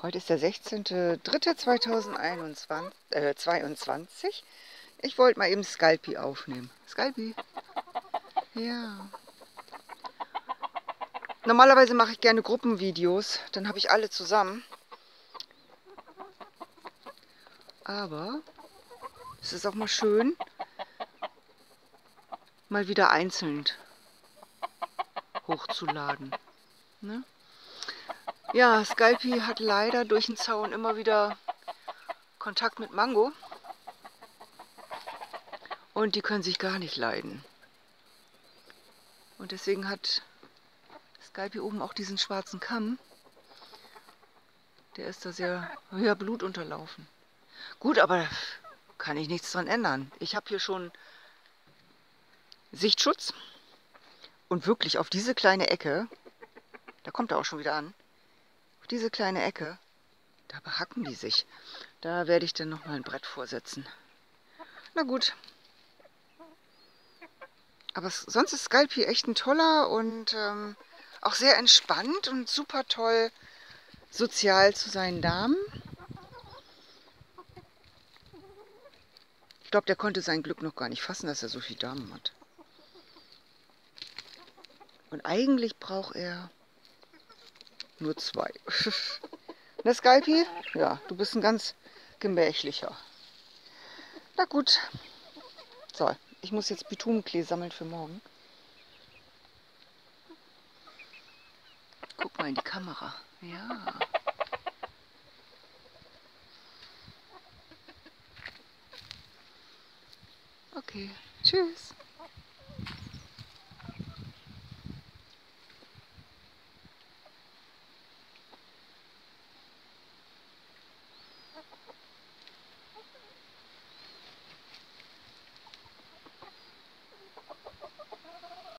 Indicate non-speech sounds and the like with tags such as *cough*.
Heute ist der 16.03.2021. Äh, 22. Ich wollte mal eben Scalpi aufnehmen. Scalpi. Ja. Normalerweise mache ich gerne Gruppenvideos. Dann habe ich alle zusammen. Aber es ist auch mal schön, mal wieder einzeln hochzuladen. Ne? Ja, Scalpi hat leider durch den Zaun immer wieder Kontakt mit Mango. Und die können sich gar nicht leiden. Und deswegen hat Scalpi oben auch diesen schwarzen Kamm. Der ist da sehr ja, blutunterlaufen. Gut, aber kann ich nichts dran ändern. Ich habe hier schon Sichtschutz. Und wirklich auf diese kleine Ecke, da kommt er auch schon wieder an, diese kleine Ecke, da behacken die sich. Da werde ich dann nochmal ein Brett vorsetzen. Na gut. Aber sonst ist Skalpi echt ein toller und ähm, auch sehr entspannt und super toll sozial zu seinen Damen. Ich glaube, der konnte sein Glück noch gar nicht fassen, dass er so viele Damen hat. Und eigentlich braucht er nur zwei. *laughs* ne, Skype? Ja, du bist ein ganz gemächlicher. Na gut. So, ich muss jetzt Bitumenklee sammeln für morgen. Guck mal in die Kamera. Ja. Okay, tschüss.